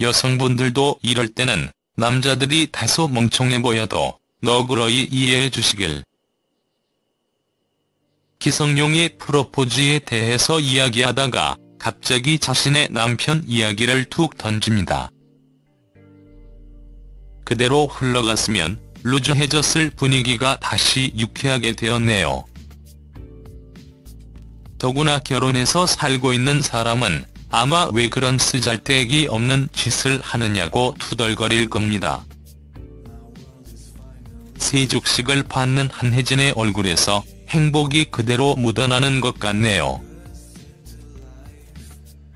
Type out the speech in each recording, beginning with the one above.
여성분들도 이럴 때는 남자들이 다소 멍청해 보여도 너그러이 이해해 주시길. 기성용의 프로포즈에 대해서 이야기하다가 갑자기 자신의 남편 이야기를 툭 던집니다. 그대로 흘러갔으면 루즈해졌을 분위기가 다시 유쾌하게 되었네요. 더구나 결혼해서 살고 있는 사람은 아마 왜 그런 쓰잘데기 없는 짓을 하느냐고 투덜거릴 겁니다. 세족식을 받는 한혜진의 얼굴에서 행복이 그대로 묻어나는 것 같네요.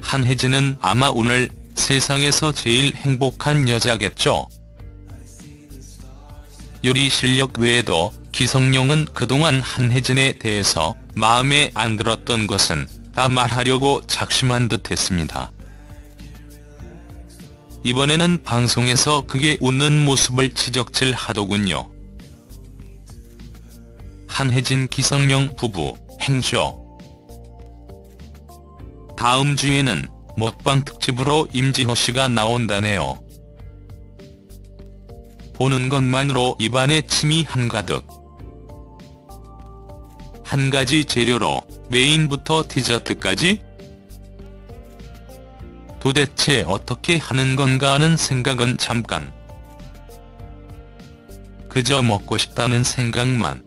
한혜진은 아마 오늘 세상에서 제일 행복한 여자겠죠. 요리 실력 외에도 기성용은 그동안 한혜진에 대해서 마음에 안 들었던 것은 다 말하려고 작심한 듯 했습니다. 이번에는 방송에서 그게 웃는 모습을 지적질 하더군요. 한혜진 기성용 부부 행쇼 다음 주에는 먹방 특집으로 임지호 씨가 나온다네요. 보는 것만으로 입안에 침이 한가득. 한 가지 재료로 메인부터 디저트까지? 도대체 어떻게 하는 건가 하는 생각은 잠깐. 그저 먹고 싶다는 생각만.